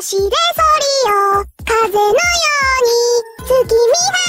足でそりよ。風のように月見が